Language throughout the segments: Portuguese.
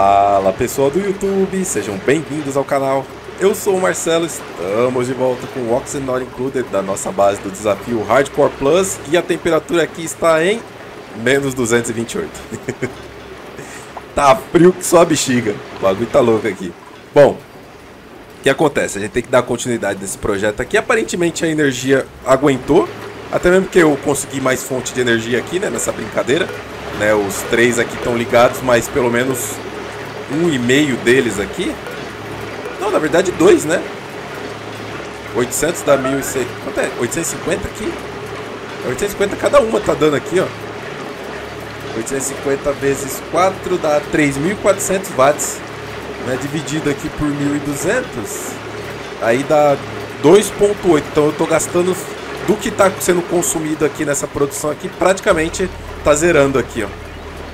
Fala pessoal do YouTube, sejam bem-vindos ao canal. Eu sou o Marcelo, estamos de volta com o Oxygen Not Included da nossa base do desafio Hardcore Plus e a temperatura aqui está em menos 228. tá frio que só a bexiga, o bagulho tá louco aqui. Bom, o que acontece? A gente tem que dar continuidade nesse projeto aqui. Aparentemente a energia aguentou, até mesmo que eu consegui mais fonte de energia aqui, né, nessa brincadeira. Né, os três aqui estão ligados, mas pelo menos um e meio deles aqui. Não, na verdade dois, né? 800 dá 1.600. Quanto é? 850 aqui? 850 cada uma tá dando aqui, ó. 850 vezes 4 dá 3.400 watts. Né? Dividido aqui por 1.200. Aí dá 2.8. Então eu tô gastando do que está sendo consumido aqui nessa produção aqui, praticamente tá zerando aqui, ó.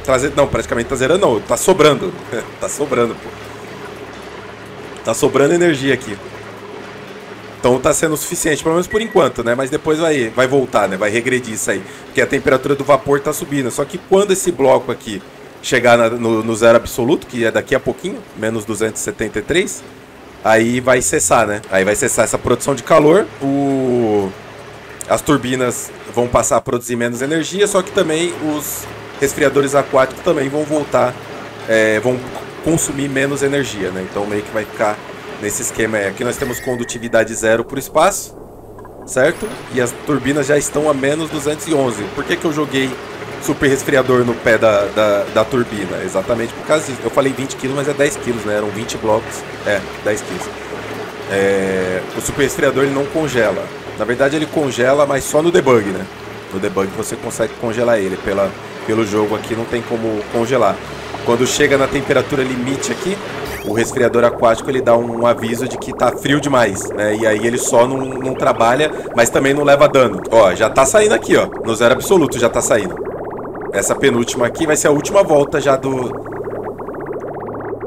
Trazer, não, praticamente tá zerando não, tá sobrando. tá sobrando, pô. Tá sobrando energia aqui. Então tá sendo suficiente, pelo menos por enquanto, né? Mas depois vai, vai voltar, né? Vai regredir isso aí. Porque a temperatura do vapor tá subindo. Só que quando esse bloco aqui chegar na, no, no, zero absoluto, que é daqui a pouquinho, menos 273, aí vai cessar, né? Aí vai cessar essa produção de calor. O as turbinas vão passar a produzir menos energia, só que também os resfriadores aquáticos também vão voltar, é, vão consumir menos energia, né? Então meio que vai ficar nesse esquema aí. Aqui nós temos condutividade zero o espaço, certo? E as turbinas já estão a menos 211. Por que, que eu joguei super resfriador no pé da, da, da turbina? Exatamente por causa disso. Eu falei 20 kg, mas é 10 kg, né? Eram 20 blocos. É, 10 kg. É, o super resfriador ele não congela. Na verdade ele congela, mas só no debug, né? No debug você consegue congelar ele. Pela, pelo jogo aqui não tem como congelar. Quando chega na temperatura limite aqui, o resfriador aquático ele dá um aviso de que tá frio demais, né? E aí ele só não, não trabalha, mas também não leva dano. Ó, já tá saindo aqui, ó. No zero absoluto já tá saindo. Essa penúltima aqui vai ser a última volta já do...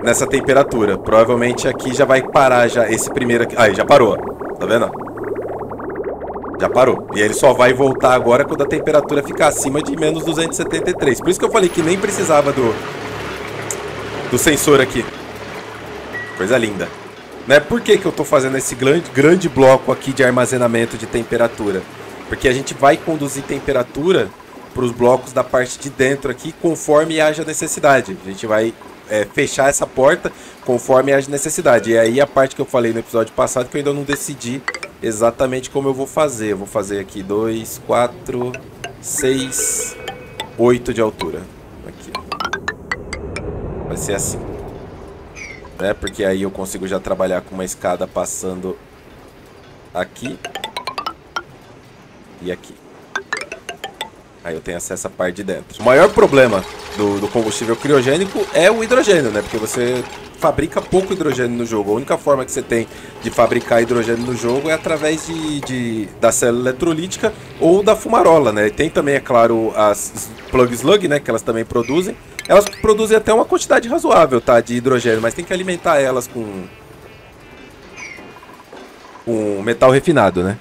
Nessa temperatura. Provavelmente aqui já vai parar já esse primeiro aqui. Aí, já parou, ó. Tá vendo? Já parou. E ele só vai voltar agora quando a temperatura ficar acima de menos 273. Por isso que eu falei que nem precisava do, do sensor aqui. Coisa linda. Né? Por que, que eu estou fazendo esse grande, grande bloco aqui de armazenamento de temperatura? Porque a gente vai conduzir temperatura para os blocos da parte de dentro aqui conforme haja necessidade. A gente vai é, fechar essa porta conforme haja necessidade. E aí a parte que eu falei no episódio passado que eu ainda não decidi exatamente como eu vou fazer. Eu vou fazer aqui 2, 4, 6, 8 de altura. Aqui. Vai ser assim. Né? Porque aí eu consigo já trabalhar com uma escada passando aqui e aqui. Aí eu tenho acesso à parte de dentro. O maior problema do, do combustível criogênico é o hidrogênio, né? Porque você fabrica pouco hidrogênio no jogo. A única forma que você tem de fabricar hidrogênio no jogo é através de, de da célula eletrolítica ou da fumarola, né? E tem também, é claro, as plug slug, né? Que elas também produzem. Elas produzem até uma quantidade razoável, tá? De hidrogênio, mas tem que alimentar elas com com metal refinado, né?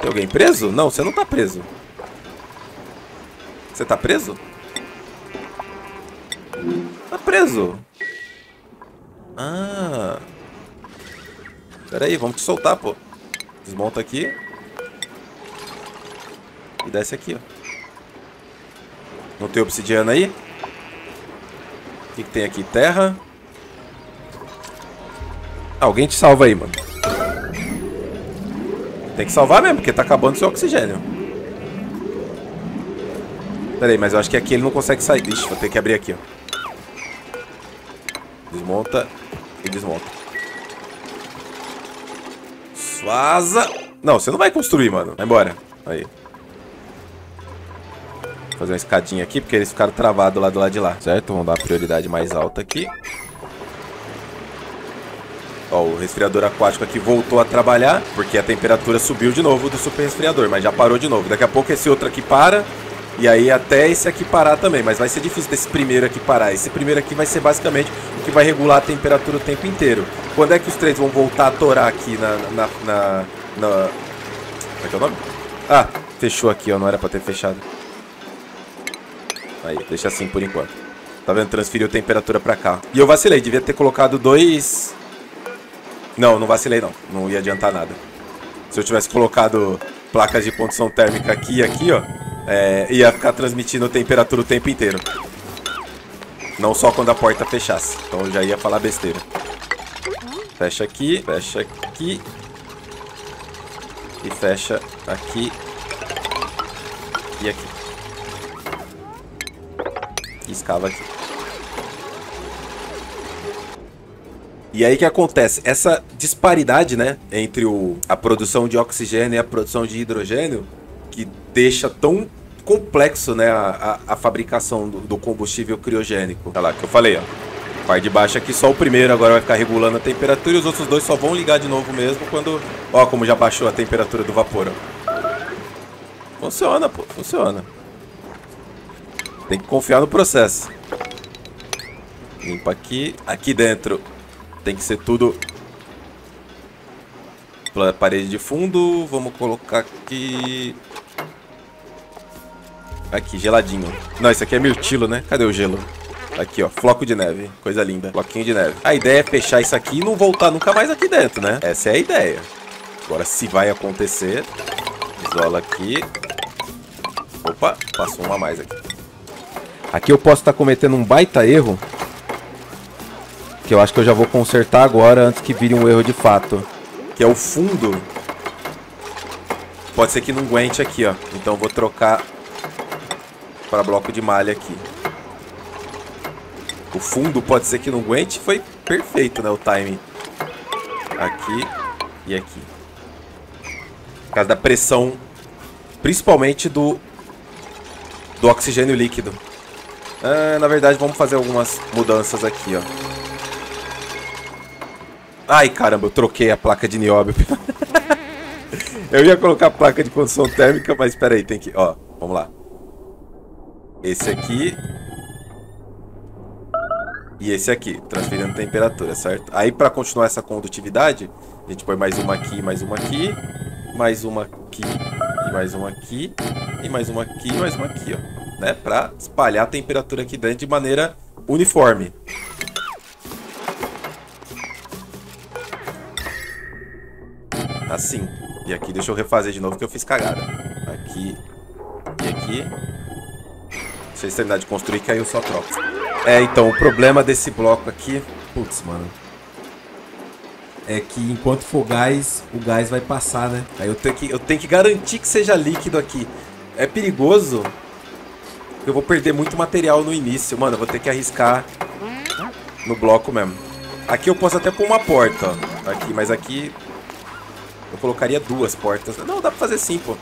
Tem alguém preso? Não, você não tá preso. Você tá preso? Preso. Ah. Pera aí, vamos te soltar, pô. Desmonta aqui. E desce aqui, ó. Não tem obsidiana aí? O que, que tem aqui? Terra. Ah, alguém te salva aí, mano. Tem que salvar mesmo, porque tá acabando seu oxigênio. Pera aí, mas eu acho que aqui ele não consegue sair. Ixi, vou ter que abrir aqui, ó. Desmonta e desmonta. Vaza. Não, você não vai construir, mano. Vai embora. Aí. Vou fazer uma escadinha aqui, porque eles ficaram travados lá do lado de lá. Certo? Vamos dar prioridade mais alta aqui. Ó, o resfriador aquático aqui voltou a trabalhar, porque a temperatura subiu de novo do super resfriador, mas já parou de novo. Daqui a pouco esse outro aqui para, e aí até esse aqui parar também, mas vai ser difícil desse primeiro aqui parar. Esse primeiro aqui vai ser basicamente o que vai regular a temperatura o tempo inteiro. Quando é que os três vão voltar a torar aqui na... na, na, na... Como é que é o nome? Ah, fechou aqui, ó. Não era pra ter fechado. Aí, deixa assim por enquanto. Tá vendo? Transferiu temperatura pra cá. E eu vacilei, devia ter colocado dois... Não, não vacilei não. Não ia adiantar nada. Se eu tivesse colocado placas de condução térmica aqui e aqui, ó, é, ia ficar transmitindo temperatura o tempo inteiro. Não só quando a porta fechasse. Então eu já ia falar besteira. Fecha aqui, fecha aqui. E fecha aqui. E aqui. E escava aqui. E aí que acontece? Essa disparidade, né, entre o, a produção de oxigênio e a produção de hidrogênio, deixa tão complexo, né, a, a, a fabricação do, do, combustível criogênico. Olha lá, que eu falei, ó. Par de baixo aqui, só o primeiro agora vai ficar regulando a temperatura e os outros dois só vão ligar de novo mesmo quando... Ó, como já baixou a temperatura do vapor, ó. Funciona, pô, funciona. Tem que confiar no processo. Limpa aqui. Aqui dentro tem que ser tudo parede de fundo. Vamos colocar aqui... Aqui, geladinho. Não, isso aqui é mirtilo, né? Cadê o gelo? Aqui, ó, floco de neve. Coisa linda. Floquinho de neve. A ideia é fechar isso aqui e não voltar nunca mais aqui dentro, né? Essa é a ideia. Agora, se vai acontecer... Isola aqui. Opa, passou uma a mais aqui. Aqui eu posso estar tá cometendo um baita erro. Que eu acho que eu já vou consertar agora antes que vire um erro de fato. Que é o fundo. Pode ser que não aguente aqui, ó. Então eu vou trocar para bloco de malha aqui. O fundo pode ser que não aguente. Foi perfeito, né? O timing. Aqui e aqui. Por causa da pressão, principalmente do, do oxigênio líquido. Ah, na verdade, vamos fazer algumas mudanças aqui, ó. Ai, caramba, eu troquei a placa de nióbio. eu ia colocar a placa de condução térmica, mas espera aí, tem que... Ó, vamos lá. Esse aqui. E esse aqui, transferindo temperatura, certo? Aí para continuar essa condutividade, a gente põe mais uma aqui, mais uma aqui, mais uma aqui, e mais uma aqui, e mais uma aqui, e mais uma aqui, ó. Né? Pra espalhar a temperatura aqui dentro de maneira uniforme. Assim. E aqui, deixa eu refazer de novo que eu fiz cagada. Aqui e aqui se eles terminar de construir, que aí eu só troco. É, então, o problema desse bloco aqui... Putz, mano. É que enquanto for gás, o gás vai passar, né? Aí eu tenho que, eu tenho que garantir que seja líquido aqui. É perigoso. Eu vou perder muito material no início. Mano, eu vou ter que arriscar no bloco mesmo. Aqui eu posso até pôr uma porta, ó. Aqui, mas aqui... Eu colocaria duas portas. Não, dá pra fazer sim, pô.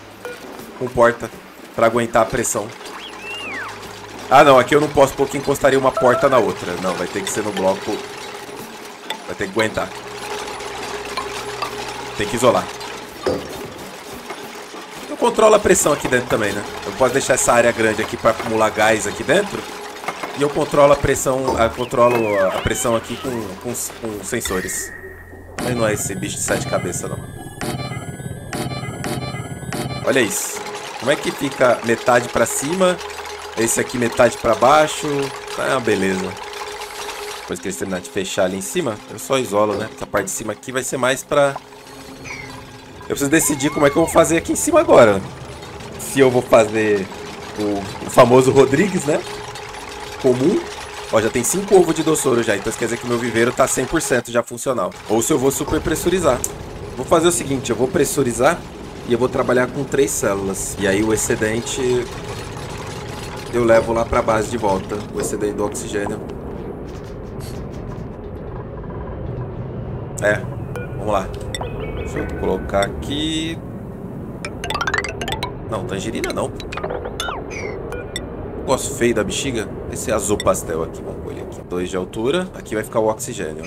Com porta. Pra aguentar a pressão. Ah, não. Aqui eu não posso porque encostaria uma porta na outra. Não, vai ter que ser no bloco... Vai ter que aguentar. Tem que isolar. Eu controlo a pressão aqui dentro também, né? Eu posso deixar essa área grande aqui para acumular gás aqui dentro. E eu controlo a pressão, eu controlo a pressão aqui com, com, com sensores. Mas não é esse bicho de sete cabeças, não. Olha isso. Como é que fica metade para cima esse aqui metade pra baixo. Ah, beleza. Depois que eles terminarem de fechar ali em cima, eu só isolo, né? Essa parte de cima aqui vai ser mais pra... Eu preciso decidir como é que eu vou fazer aqui em cima agora. Se eu vou fazer o, o famoso Rodrigues, né? Comum. Ó, já tem 5 ovos de doçouro já, então isso quer dizer que meu viveiro tá 100% já funcional. Ou se eu vou super pressurizar. Vou fazer o seguinte, eu vou pressurizar e eu vou trabalhar com três células. E aí o excedente eu levo lá pra base de volta o excedente do oxigênio. É, vamos lá. Deixa eu colocar aqui. Não, tangerina não. Gosto feio da bexiga. Esse azul pastel aqui, vamos ele aqui. Dois de altura. Aqui vai ficar o oxigênio.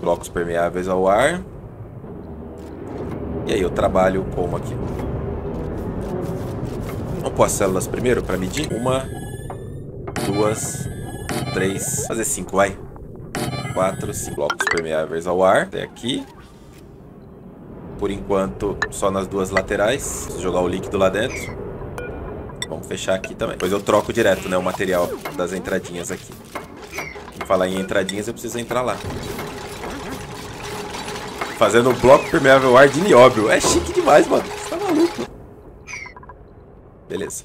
Blocos permeáveis ao ar. E aí eu trabalho como aqui? Vamos pôr as células primeiro para medir. Uma, duas, três, fazer cinco, vai. Quatro, cinco blocos permeáveis ao ar. Até aqui. Por enquanto, só nas duas laterais. Preciso jogar o líquido lá dentro. Vamos fechar aqui também. Depois eu troco direto, né, o material das entradinhas aqui. Falar em entradinhas, eu preciso entrar lá. Fazendo um bloco permeável ar de nióbio. É chique demais, mano. Você tá maluco. Beleza.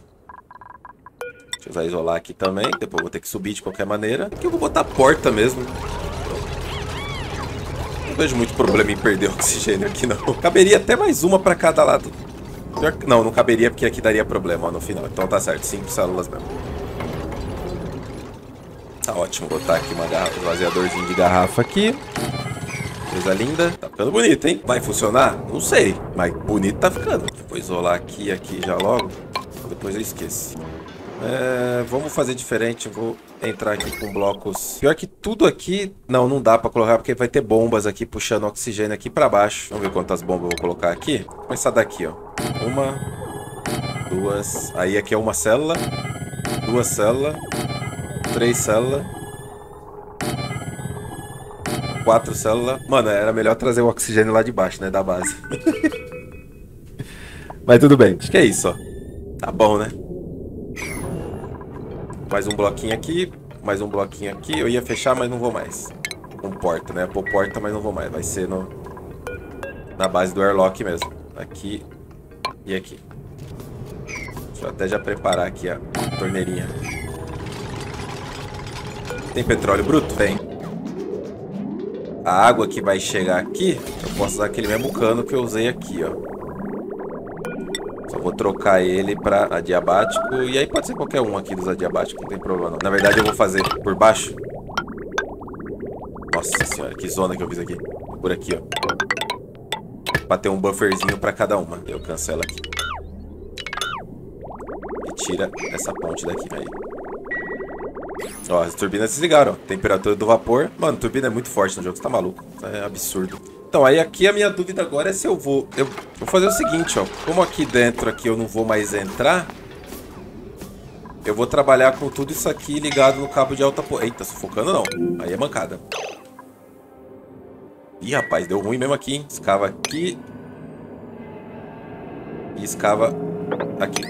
Deixa eu usar isolar aqui também. Depois vou ter que subir de qualquer maneira. Aqui eu vou botar porta mesmo. Não vejo muito problema em perder oxigênio aqui, não. Caberia até mais uma pra cada lado. Não, não caberia porque aqui daria problema ó, no final. Então tá certo, cinco células mesmo. Tá ótimo. Botar aqui uma garrafa, um esvaziadorzinho de garrafa aqui. Coisa linda. Tá ficando bonito, hein? Vai funcionar? Não sei. Mas bonito tá ficando. Vou isolar aqui aqui já logo. Depois eu esqueço. É, vamos fazer diferente. Vou entrar aqui com blocos. Pior que tudo aqui... Não, não dá pra colocar porque vai ter bombas aqui puxando oxigênio aqui pra baixo. Vamos ver quantas bombas eu vou colocar aqui. Vou começar daqui, ó. Uma, duas... Aí aqui é uma célula. Duas células. Três células. Quatro células. Mano, era melhor trazer o oxigênio lá de baixo, né? Da base. Mas tudo bem. Acho que é isso, ó. Tá bom, né? Mais um bloquinho aqui. Mais um bloquinho aqui. Eu ia fechar, mas não vou mais. Com porta, né? Pôr porta, mas não vou mais. Vai ser no... Na base do airlock mesmo. Aqui e aqui. Deixa eu até já preparar aqui a torneirinha. Tem petróleo bruto? Tem. A água que vai chegar aqui, eu posso usar aquele mesmo cano que eu usei aqui, ó. Só vou trocar ele para adiabático. E aí pode ser qualquer um aqui dos adiabáticos, não tem problema não. Na verdade eu vou fazer por baixo. Nossa senhora, que zona que eu fiz aqui. Por aqui, ó. Pra ter um bufferzinho para cada uma. Eu cancelo aqui. E tira essa ponte daqui. Aí. Ó, as turbinas desligaram. Temperatura do vapor. Mano, turbina é muito forte no jogo. Você tá maluco? É absurdo. Então, aí aqui a minha dúvida agora é se eu vou... Eu vou fazer o seguinte, ó. Como aqui dentro aqui eu não vou mais entrar... Eu vou trabalhar com tudo isso aqui ligado no cabo de alta... Eita, sufocando não. Aí é mancada. Ih, rapaz, deu ruim mesmo aqui, hein? Escava aqui. E escava aqui.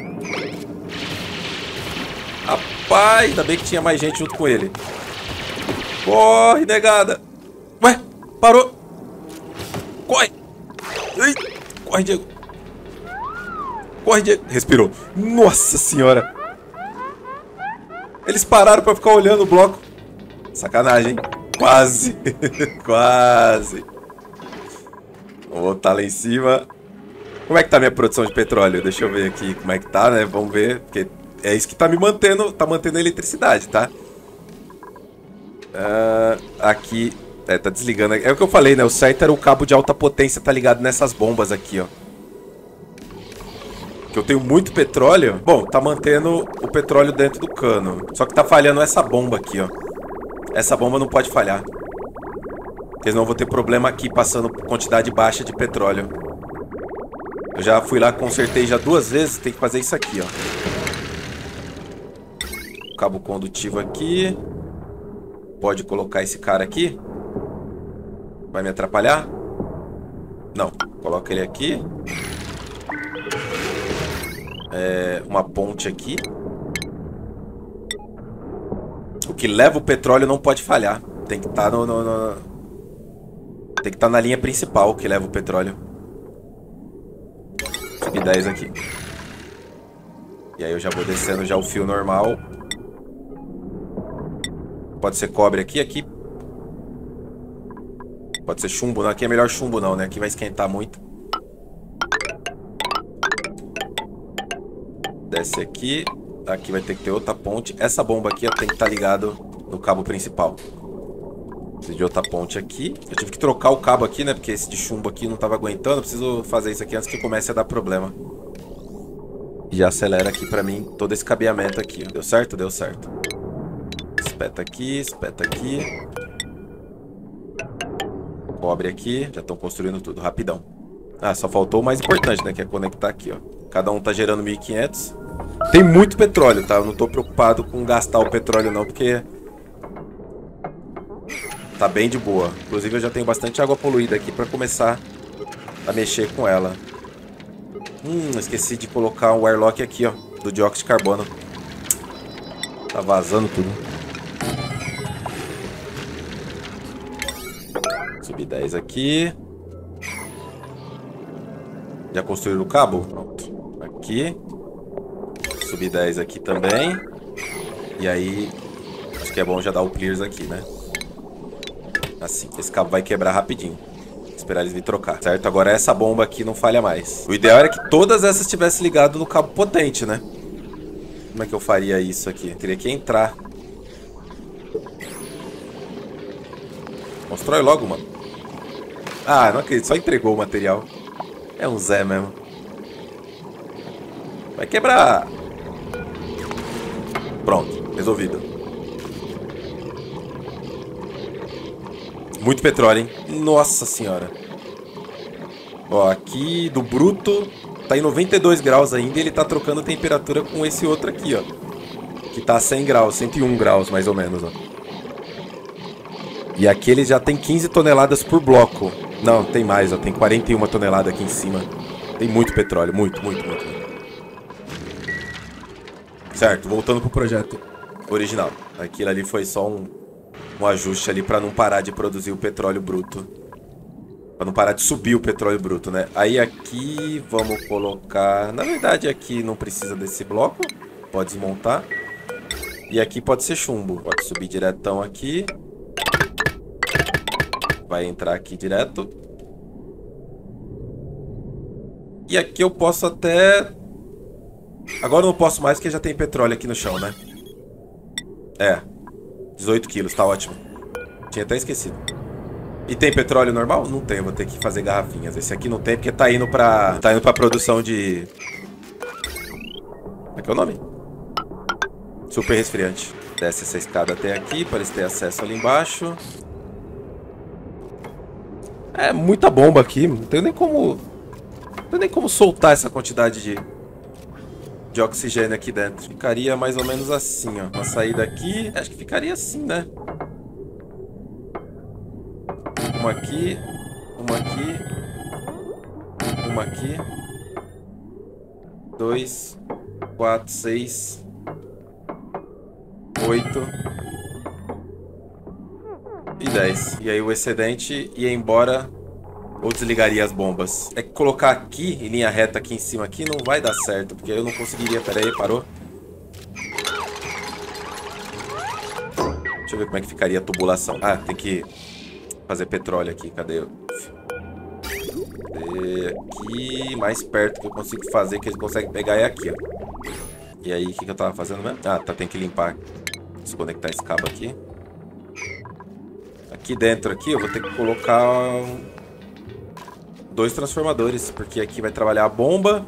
Rapaz, ainda bem que tinha mais gente junto com ele. Corre, negada. Ué, parou. Corre. Ei, corre, Diego. Corre, Diego. Respirou. Nossa senhora. Eles pararam pra ficar olhando o bloco. Sacanagem, hein? Quase. Quase. Vou voltar lá em cima. Como é que tá minha produção de petróleo? Deixa eu ver aqui como é que tá, né? Vamos ver, porque é isso que tá me mantendo, tá mantendo a eletricidade, tá? Uh, aqui, é, tá desligando. É o que eu falei, né? O certo era o cabo de alta potência tá ligado nessas bombas aqui, ó. Que eu tenho muito petróleo. Bom, tá mantendo o petróleo dentro do cano. Só que tá falhando essa bomba aqui, ó. Essa bomba não pode falhar. Porque senão eu vou ter problema aqui passando quantidade baixa de petróleo. Eu já fui lá, consertei já duas vezes. Tem que fazer isso aqui, ó. Cabo condutivo aqui. Pode colocar esse cara aqui. Vai me atrapalhar? Não. Coloca ele aqui. É, uma ponte aqui. O que leva o petróleo não pode falhar. Tem que estar tá no, no, no, Tem que estar tá na linha principal que leva o petróleo e 10 aqui. E aí eu já vou descendo já o fio normal. Pode ser cobre aqui, aqui. Pode ser chumbo, não. Aqui é melhor chumbo não, né? Aqui vai esquentar muito. Desce aqui. Aqui vai ter que ter outra ponte. Essa bomba aqui ó, tem que estar tá ligado no cabo principal. Preciso de outra ponte aqui. Eu tive que trocar o cabo aqui, né? Porque esse de chumbo aqui não estava aguentando. Preciso fazer isso aqui antes que comece a dar problema. E já acelera aqui pra mim todo esse cabeamento aqui. Deu certo? Deu certo. Espeta aqui, espeta aqui. Cobre aqui. Já estão construindo tudo, rapidão. Ah, só faltou o mais importante, né? Que é conectar aqui, ó. Cada um tá gerando 1.500. Tem muito petróleo, tá? Eu não tô preocupado com gastar o petróleo não, porque Tá bem de boa. Inclusive eu já tenho bastante água poluída aqui para começar a mexer com ela. Hum, esqueci de colocar um airlock aqui, ó, do dióxido de carbono. Tá vazando tudo. Subir 10 aqui. Já construíram o cabo? Pronto. Aqui. Subir 10 aqui também. E aí, acho que é bom já dar o clears aqui, né? Assim, esse cabo vai quebrar rapidinho. Esperar eles vir trocar, certo? Agora essa bomba aqui não falha mais. O ideal era que todas essas estivessem ligadas no cabo potente, né? Como é que eu faria isso aqui? Eu teria que entrar. Constrói logo, mano. Ah, não acredito. Só entregou o material. É um Zé mesmo. Vai quebrar. Pronto. Resolvido. Muito petróleo, hein? Nossa senhora. Ó, aqui do bruto tá em 92 graus ainda e ele tá trocando temperatura com esse outro aqui, ó. Que tá a 100 graus, 101 graus mais ou menos, ó. E aqui ele já tem 15 toneladas por bloco. Não, tem mais, ó. Tem 41 toneladas aqui em cima. Tem muito petróleo, muito, muito, muito. muito. Certo, voltando pro projeto original. Aquilo ali foi só um, um ajuste ali para não parar de produzir o petróleo bruto. Para não parar de subir o petróleo bruto, né? Aí aqui vamos colocar... Na verdade aqui não precisa desse bloco. Pode desmontar. E aqui pode ser chumbo. Pode subir diretão aqui. Vai entrar aqui direto. E aqui eu posso até... Agora eu não posso mais porque já tem petróleo aqui no chão, né? É. 18 quilos, tá ótimo. Tinha até esquecido. E tem petróleo normal? Não tem, vou ter que fazer garrafinhas. Esse aqui não tem porque tá indo pra, tá indo pra produção de... Como é que é o nome? Super resfriante. Desce essa escada até aqui para eles terem acesso ali embaixo. É muita bomba aqui. Não tenho nem como... Não tenho nem como soltar essa quantidade de de oxigênio aqui dentro. Ficaria mais ou menos assim, ó. Uma saída aqui. Acho que ficaria assim, né? Uma aqui. Uma aqui. Uma aqui. Dois. Quatro, seis. Oito. E dez. E aí o excedente ia embora ou desligaria as bombas? É que colocar aqui, em linha reta aqui em cima aqui, não vai dar certo. Porque eu não conseguiria... Pera aí, parou? Deixa eu ver como é que ficaria a tubulação. Ah, tem que fazer petróleo aqui. Cadê? Cadê? Aqui, mais perto que eu consigo fazer, que eles conseguem pegar é aqui, ó. E aí, o que, que eu tava fazendo mesmo? Ah, tá, tem que limpar. Desconectar esse cabo aqui. Aqui dentro aqui, eu vou ter que colocar dois transformadores, porque aqui vai trabalhar a bomba.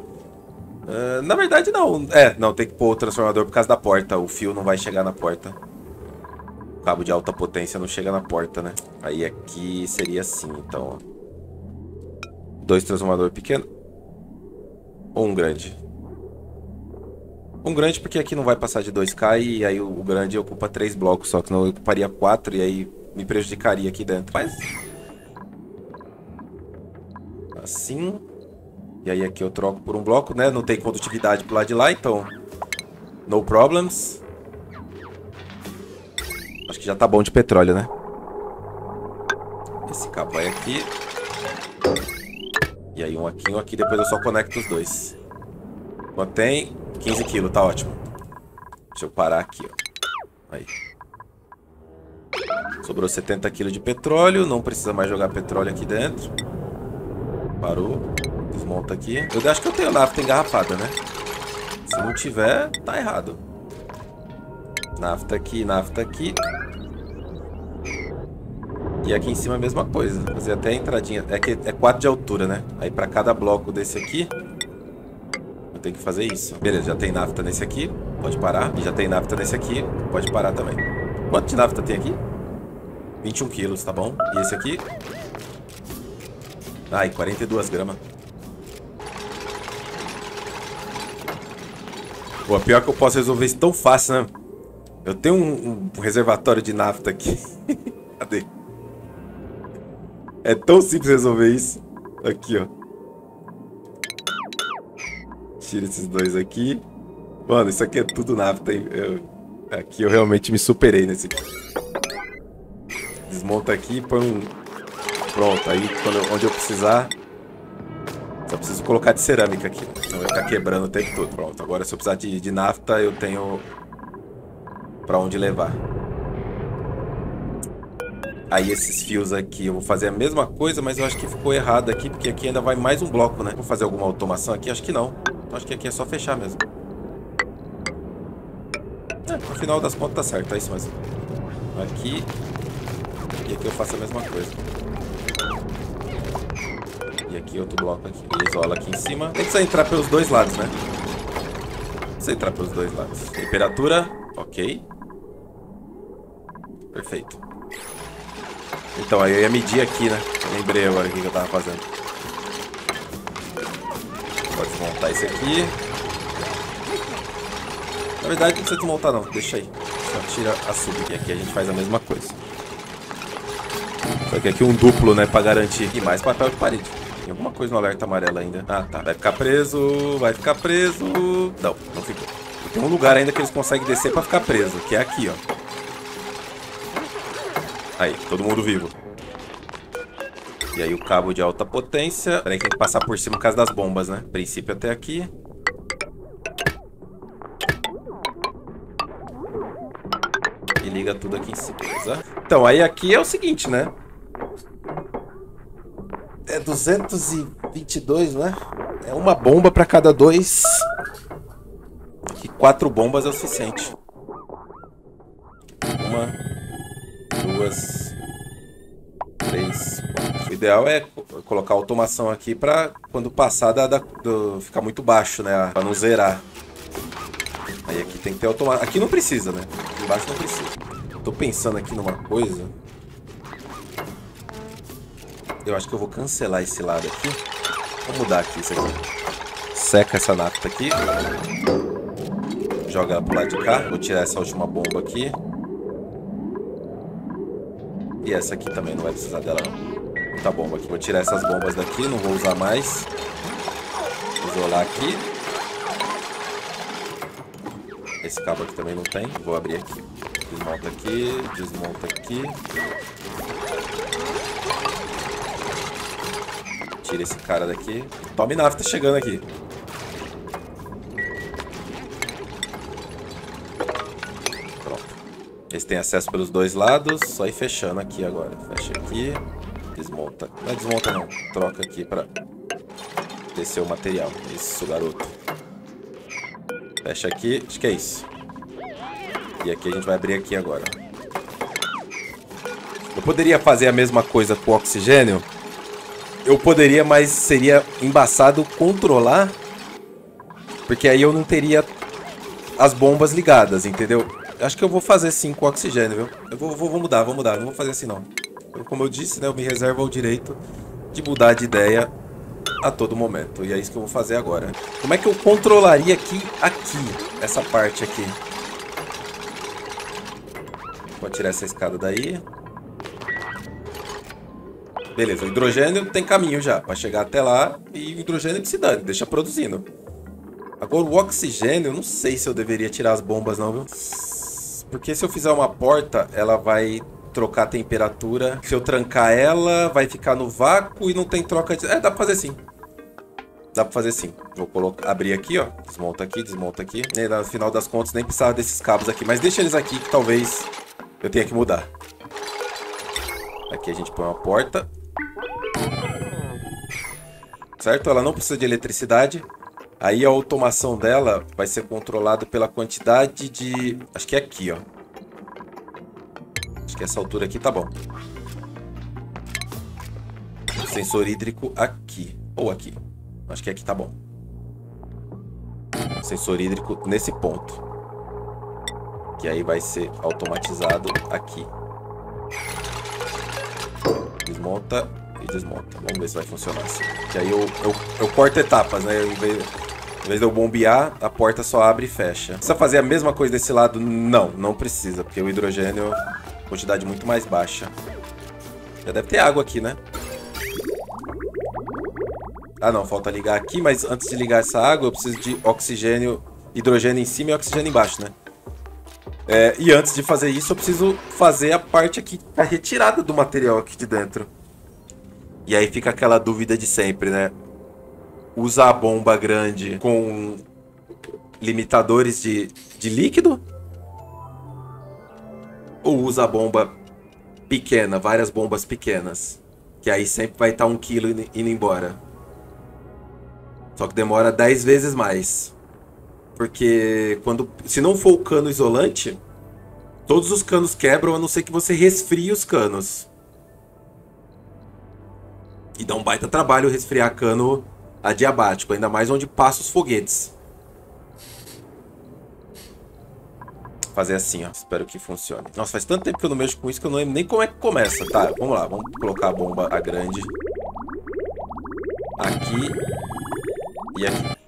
Uh, na verdade, não. É, não, tem que pôr o transformador por causa da porta. O fio não vai chegar na porta. O cabo de alta potência não chega na porta, né? Aí aqui seria assim, então, ó. Dois transformadores pequenos. Ou um grande. Um grande porque aqui não vai passar de 2K e aí o grande ocupa três blocos só, que não ocuparia quatro e aí me prejudicaria aqui dentro. Mas assim. E aí aqui eu troco por um bloco, né? Não tem condutividade pro lado de lá, então... No problems. Acho que já tá bom de petróleo, né? Esse cabo vai aqui. E aí um aqui, um aqui. Depois eu só conecto os dois. Mantém 15 quilos, tá ótimo. Deixa eu parar aqui, ó. Aí. Sobrou 70 quilos de petróleo. Não precisa mais jogar petróleo aqui dentro. Parou. Desmonta aqui. Eu acho que eu tenho nafta engarrafada, né? Se não tiver, tá errado. Nafta aqui, nafta aqui. E aqui em cima a mesma coisa. Fazer até a entradinha. É que é 4 de altura, né? Aí pra cada bloco desse aqui, eu tenho que fazer isso. Beleza, já tem nafta nesse aqui. Pode parar. E já tem nafta nesse aqui. Pode parar também. Quanto de nafta tem aqui? 21 quilos, tá bom? E esse aqui? Ai, 42 gramas. Pô, pior que eu posso resolver isso tão fácil, né? Eu tenho um, um reservatório de nafta aqui. Cadê? É tão simples resolver isso. Aqui, ó. Tira esses dois aqui. Mano, isso aqui é tudo nafta? Eu, aqui eu realmente me superei nesse aqui. Desmonta aqui, põe um... Pronto, aí quando, onde eu precisar... Só preciso colocar de cerâmica aqui. Não vai ficar quebrando o tempo todo. Pronto, agora se eu precisar de, de nafta, eu tenho... Pra onde levar. Aí esses fios aqui, eu vou fazer a mesma coisa, mas eu acho que ficou errado aqui, porque aqui ainda vai mais um bloco, né? Vou fazer alguma automação aqui? Acho que não. Então, acho que aqui é só fechar mesmo. É, no final das contas tá certo, é isso mesmo. Aqui. E aqui eu faço a mesma coisa. E aqui outro bloco aqui. E isola aqui em cima. Tem que entrar pelos dois lados, né? Precisa entrar pelos dois lados. Temperatura, ok. Perfeito. Então, aí eu ia medir aqui, né? lembrei agora o que eu tava fazendo. Pode desmontar esse aqui. Na verdade, não precisa desmontar não, deixa aí. Só tira a sub aqui. Aqui a gente faz a mesma coisa. Só que aqui um duplo, né, pra garantir. E mais papel de parede. Tem alguma coisa no alerta amarelo ainda. Ah, tá. Vai ficar preso, vai ficar preso. Não, não ficou. Tem um lugar ainda que eles conseguem descer pra ficar preso, que é aqui, ó. Aí, todo mundo vivo. E aí o cabo de alta potência. Peraí que tem que passar por cima por causa das bombas, né? Princípio até aqui. E liga tudo aqui em cima, beleza? Então, aí aqui é o seguinte, né? É 222, né? É uma bomba pra cada dois. E quatro bombas é o suficiente. Uma, duas, três, quatro. O ideal é colocar automação aqui para quando passar da, do, ficar muito baixo, né? Para não zerar. Aí aqui tem que ter automação. Aqui não precisa, né? Aqui embaixo não precisa. Tô pensando aqui numa coisa. Eu acho que eu vou cancelar esse lado aqui. Vou mudar aqui isso aqui. Seca essa nafta aqui. Joga ela pro lado de cá. Vou tirar essa última bomba aqui. E essa aqui também não vai precisar dela não. Tá bom, aqui. Vou tirar essas bombas daqui, não vou usar mais. Isolar aqui. Esse cabo aqui também não tem. Vou abrir aqui. Desmonta aqui, desmonta aqui. Tira esse cara daqui. Tome nafta chegando aqui. Eles têm acesso pelos dois lados, só ir fechando aqui agora. Fecha aqui, desmonta. Não é desmonta não, troca aqui pra descer o material. Isso, garoto. Fecha aqui, acho que é isso. E aqui a gente vai abrir aqui agora. Eu poderia fazer a mesma coisa com o oxigênio? Eu poderia, mas seria embaçado controlar. Porque aí eu não teria as bombas ligadas, entendeu? Acho que eu vou fazer sim com oxigênio, viu? Eu vou, vou, vou mudar, vou mudar. Não vou fazer assim, não. Eu, como eu disse, né? Eu me reservo o direito de mudar de ideia a todo momento. E é isso que eu vou fazer agora. Como é que eu controlaria aqui, aqui, essa parte aqui? Vou tirar essa escada daí. Beleza, o hidrogênio tem caminho já para chegar até lá e o hidrogênio que se dane, deixa produzindo. Agora o oxigênio, não sei se eu deveria tirar as bombas não, viu? Porque se eu fizer uma porta, ela vai trocar a temperatura. Se eu trancar ela, vai ficar no vácuo e não tem troca de... É, dá pra fazer sim. Dá pra fazer sim. Vou colocar, abrir aqui, ó. Desmonta aqui, desmonta aqui. E no final das contas, nem precisava desses cabos aqui. Mas deixa eles aqui que talvez eu tenha que mudar. Aqui a gente põe uma porta. Certo? Ela não precisa de eletricidade. Aí a automação dela vai ser controlada pela quantidade de... Acho que é aqui, ó. Acho que essa altura aqui tá bom. Sensor hídrico aqui. Ou aqui. Acho que aqui tá bom. Sensor hídrico nesse ponto. Que aí vai ser automatizado aqui. Desmonta e desmonta. Vamos ver se vai funcionar assim. Que aí eu, eu, eu corto etapas, né? Eu, em vez de eu bombear, a porta só abre e fecha. Precisa fazer a mesma coisa desse lado? Não, não precisa, porque o hidrogênio quantidade muito mais baixa. Já deve ter água aqui, né? Ah, não, falta ligar aqui, mas antes de ligar essa água, eu preciso de oxigênio, hidrogênio em cima e oxigênio embaixo, né? É, e antes de fazer isso, eu preciso fazer a parte aqui, a retirada do material aqui de dentro. E aí fica aquela dúvida de sempre, né? Usar a bomba grande com limitadores de, de líquido? Ou usa a bomba pequena, várias bombas pequenas? Que aí sempre vai estar um quilo indo embora. Só que demora 10 vezes mais. Porque quando. Se não for o cano isolante, todos os canos quebram, a não ser que você resfrie os canos. E dá um baita trabalho resfriar cano adiabático, ainda mais onde passa os foguetes. Fazer assim, ó. Espero que funcione. Nossa, faz tanto tempo que eu não mexo com isso que eu não lembro nem como é que começa. Tá, vamos lá. Vamos colocar a bomba a grande. Aqui. E aqui.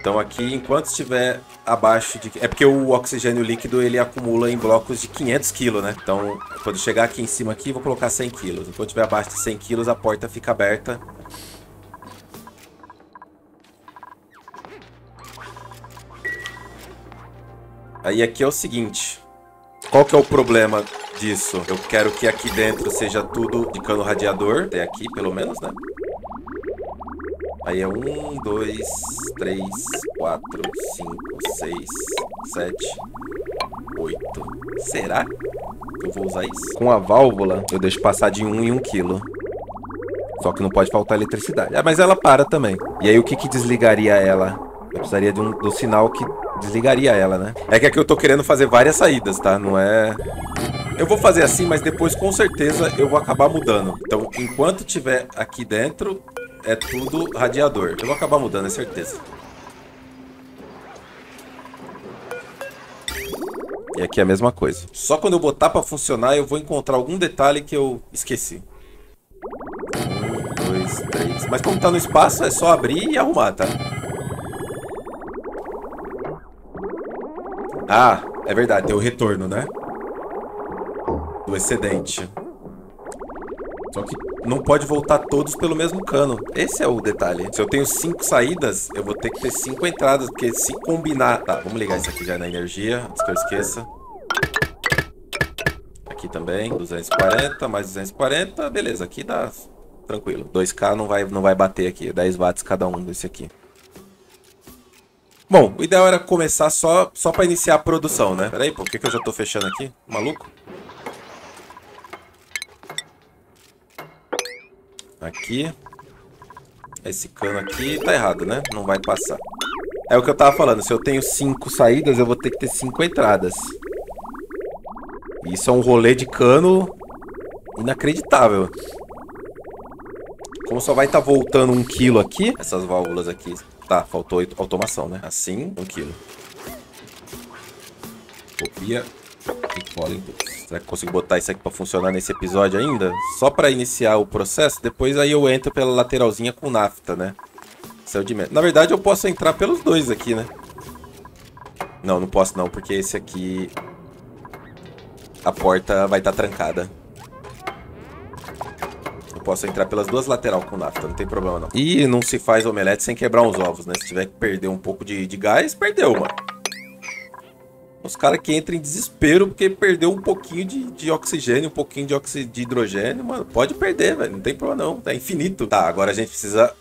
Então aqui, enquanto estiver abaixo de... É porque o oxigênio líquido, ele acumula em blocos de 500 kg, né? Então, quando chegar aqui em cima aqui, vou colocar 100 kg. Enquanto estiver abaixo de 100 kg, a porta fica aberta. Aí aqui é o seguinte. Qual que é o problema disso? Eu quero que aqui dentro seja tudo de cano radiador. Até aqui, pelo menos, né? Aí é um, dois, três, quatro, cinco, seis, sete, oito. Será que eu vou usar isso? Com a válvula, eu deixo passar de um em um quilo. Só que não pode faltar eletricidade. Ah, mas ela para também. E aí o que, que desligaria ela? Eu precisaria de um, do sinal que desligaria ela, né? É que aqui eu tô querendo fazer várias saídas, tá? Não é... Eu vou fazer assim, mas depois com certeza eu vou acabar mudando. Então, enquanto tiver aqui dentro, é tudo radiador. Eu vou acabar mudando, é certeza. E aqui é a mesma coisa. Só quando eu botar pra funcionar, eu vou encontrar algum detalhe que eu esqueci. Um, dois, três. Mas como tá no espaço, é só abrir e arrumar, tá? Ah, é verdade, o retorno, né? Do excedente. Só que não pode voltar todos pelo mesmo cano. Esse é o detalhe. Se eu tenho cinco saídas, eu vou ter que ter cinco entradas, porque se combinar... Tá, vamos ligar isso aqui já na energia, antes que eu esqueça. Aqui também, 240, mais 240, beleza, aqui dá tranquilo. 2K não vai, não vai bater aqui, 10 watts cada um desse aqui. Bom, o ideal era começar só, só para iniciar a produção, né? Peraí, por que, que eu já tô fechando aqui? Maluco? Aqui. Esse cano aqui tá errado, né? Não vai passar. É o que eu tava falando. Se eu tenho cinco saídas, eu vou ter que ter cinco entradas. Isso é um rolê de cano inacreditável. Como só vai estar tá voltando um quilo aqui, essas válvulas aqui... Tá, faltou automação, né? Assim, um quilo. Copia e cola em tudo. Será que consigo botar isso aqui pra funcionar nesse episódio ainda? Só pra iniciar o processo, depois aí eu entro pela lateralzinha com nafta, né? Céu de Na verdade, eu posso entrar pelos dois aqui, né? Não, não posso não, porque esse aqui... A porta vai estar tá trancada. Eu posso entrar pelas duas lateral com nafta, não tem problema não. E não se faz omelete sem quebrar os ovos, né? Se tiver que perder um pouco de, de gás, perdeu, mano. Os caras que entram em desespero porque perdeu um pouquinho de, de oxigênio, um pouquinho de, oxi, de hidrogênio, mano. Pode perder, velho. Não tem problema não. É infinito. Tá, agora a gente precisa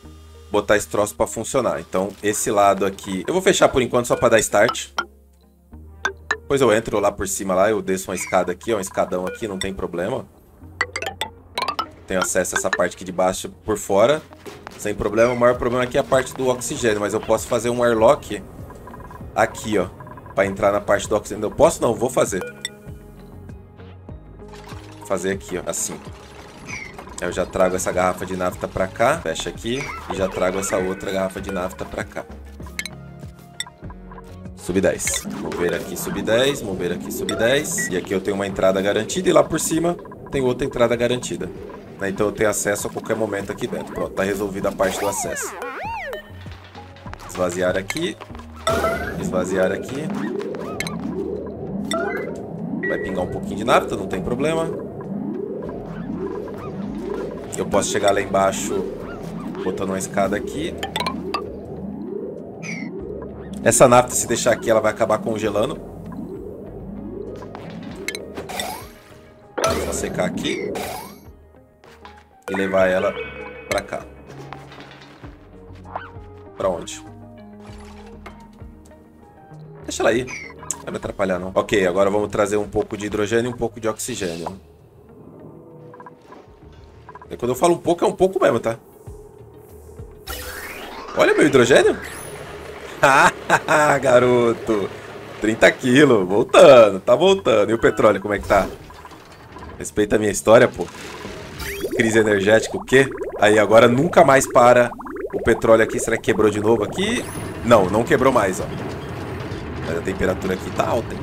botar esse troço pra funcionar. Então, esse lado aqui... Eu vou fechar por enquanto só pra dar start. Depois eu entro lá por cima lá, eu desço uma escada aqui, ó, um escadão aqui, não tem problema. Tenho acesso a essa parte aqui de baixo por fora, sem problema. O maior problema aqui é a parte do oxigênio, mas eu posso fazer um airlock aqui, ó para entrar na parte do oxigênio. Eu posso? Não, vou fazer. Fazer aqui, ó, assim. Eu já trago essa garrafa de nafta para cá, fecha aqui e já trago essa outra garrafa de nafta para cá. Sub 10. Mover aqui, sub 10. Mover aqui, sub 10. E aqui eu tenho uma entrada garantida e lá por cima tem outra entrada garantida. Né? Então eu tenho acesso a qualquer momento aqui dentro. Pronto, tá resolvida a parte do acesso. Esvaziar aqui. Esvaziar aqui. Vai pingar um pouquinho de nafta, não tem problema. Eu posso chegar lá embaixo botando uma escada aqui. Essa nafta, se deixar aqui, ela vai acabar congelando. Vou secar aqui. E levar ela pra cá. Pra onde? Deixa ela aí. Não vai me atrapalhar, não. Ok, agora vamos trazer um pouco de hidrogênio e um pouco de oxigênio. E quando eu falo um pouco, é um pouco mesmo, tá? Olha meu hidrogênio. Garoto. 30 quilos. Voltando, tá voltando. E o petróleo, como é que tá? Respeita a minha história, pô. Crise energética, o quê? Aí, agora nunca mais para o petróleo aqui. Será que quebrou de novo aqui? Não, não quebrou mais, ó. Mas a temperatura aqui tá alta, hein?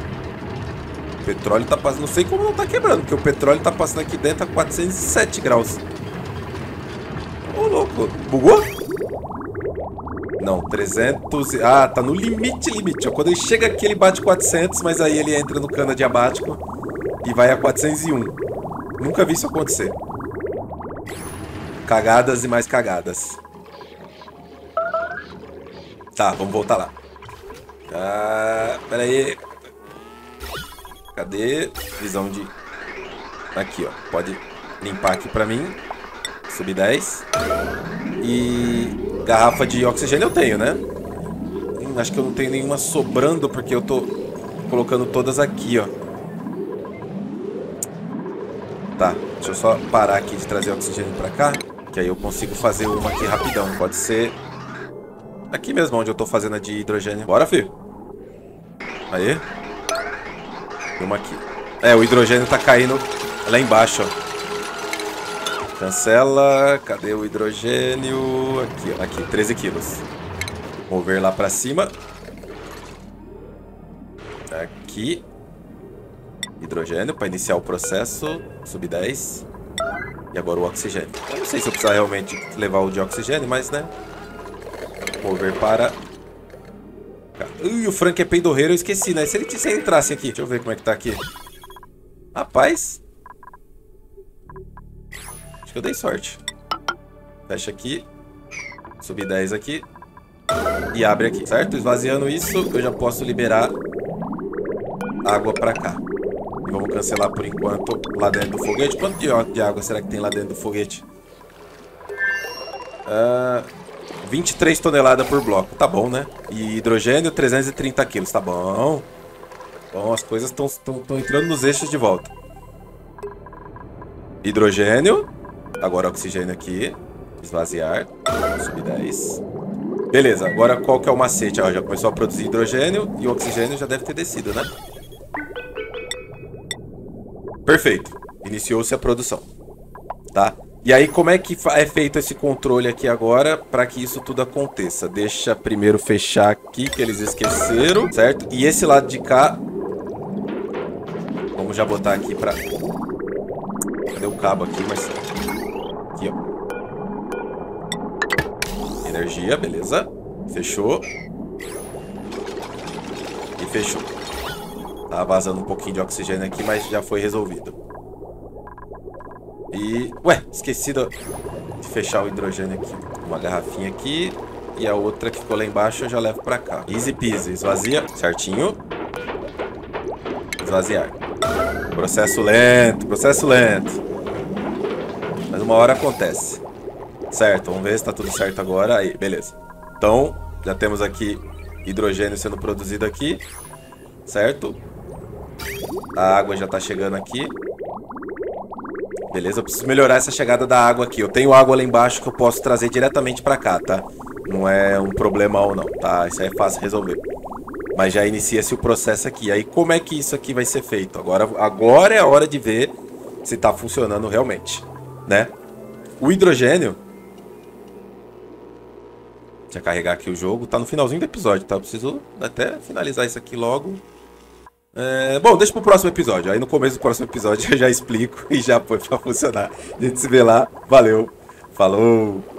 O petróleo tá passando... Não sei como não tá quebrando, porque o petróleo tá passando aqui dentro a 407 graus. Ô, louco. Bugou? Não, 300... Ah, tá no limite, limite. Quando ele chega aqui, ele bate 400, mas aí ele entra no cano adiabático e vai a 401. Nunca vi isso acontecer. Cagadas e mais cagadas. Tá, vamos voltar lá. Ah, pera aí. Cadê? Visão de... Aqui, ó. Pode limpar aqui pra mim. Subir 10. E garrafa de oxigênio eu tenho, né? Hum, acho que eu não tenho nenhuma sobrando porque eu tô colocando todas aqui, ó. Tá, deixa eu só parar aqui de trazer oxigênio pra cá. Que aí eu consigo fazer uma aqui rapidão. Pode ser aqui mesmo onde eu tô fazendo a de hidrogênio. Bora, filho. Aí. Uma aqui. É, o hidrogênio tá caindo lá embaixo, ó. Cancela. Cadê o hidrogênio? Aqui, ó. Aqui, 13 quilos. Mover lá pra cima. Aqui. Hidrogênio para iniciar o processo. Sub 10. E agora o oxigênio. Eu não sei se eu precisar realmente levar o de oxigênio, mas né. Mover para... Ui, o Frank é peidorreiro, eu esqueci, né? Se ele, se ele entrasse aqui. Deixa eu ver como é que tá aqui. Rapaz. Acho que eu dei sorte. Fecha aqui. Subir 10 aqui. E abre aqui, certo? Esvaziando isso, eu já posso liberar água pra cá. E vamos cancelar por enquanto lá dentro do foguete. Quanto de água será que tem lá dentro do foguete? Uh, 23 toneladas por bloco. Tá bom, né? E hidrogênio, 330 quilos. Tá bom. Bom, as coisas estão entrando nos eixos de volta. Hidrogênio. Agora oxigênio aqui. Esvaziar. Subir 10. Beleza, agora qual que é o macete? Ah, já começou a produzir hidrogênio e o oxigênio já deve ter descido, né? Perfeito. Iniciou-se a produção. Tá? E aí, como é que é feito esse controle aqui agora para que isso tudo aconteça? Deixa primeiro fechar aqui, que eles esqueceram, certo? E esse lado de cá... Vamos já botar aqui para... Cadê o cabo aqui? Mas... Aqui, ó. Energia, beleza. Fechou. E fechou. Tá vazando um pouquinho de oxigênio aqui, mas já foi resolvido. E... Ué, esqueci de fechar o hidrogênio aqui. Uma garrafinha aqui. E a outra que ficou lá embaixo eu já levo pra cá. Easy peasy. Esvazia. Certinho. Esvaziar. Processo lento. Processo lento. Mas uma hora acontece. Certo, vamos ver se tá tudo certo agora. Aí, beleza. Então, já temos aqui hidrogênio sendo produzido aqui. Certo? A água já tá chegando aqui. Beleza, eu preciso melhorar essa chegada da água aqui. Eu tenho água lá embaixo que eu posso trazer diretamente pra cá, tá? Não é um problemão não, tá? Isso aí é fácil resolver. Mas já inicia-se o processo aqui. Aí como é que isso aqui vai ser feito? Agora, agora é a hora de ver se tá funcionando realmente, né? O hidrogênio... Deixa eu carregar aqui o jogo. Tá no finalzinho do episódio, tá? Eu preciso até finalizar isso aqui logo. É, bom, deixa pro próximo episódio. Aí no começo do próximo episódio eu já explico e já põe pra funcionar. A gente se vê lá. Valeu. Falou.